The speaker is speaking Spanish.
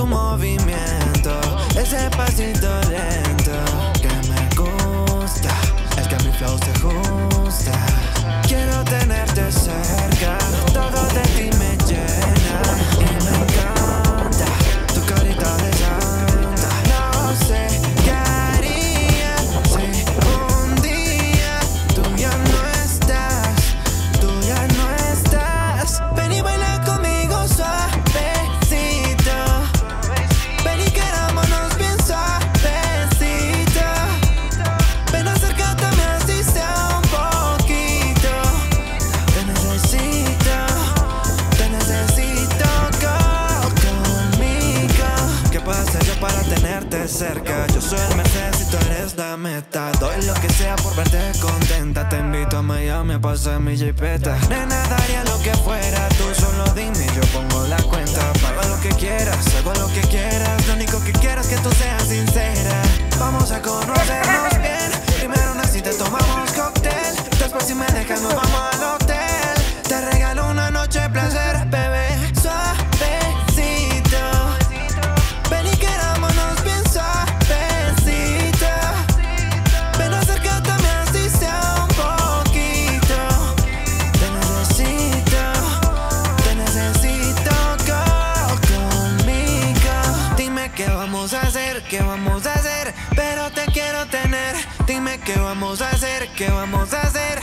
tu movimiento, ese pasito lento que me gusta, es que a mi flow se ajusta. Yo soy el Mercedes y tú eres la meta. Doy lo que sea por verte contenta. Te invito a Miami a pasar mi jipeta. Nena, daría lo que fuera qué vamos a hacer, pero te quiero tener. Dime qué vamos a hacer, qué vamos a hacer.